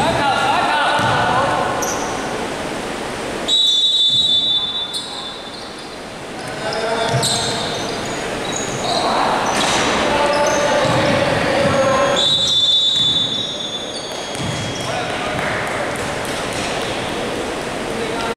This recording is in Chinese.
来打。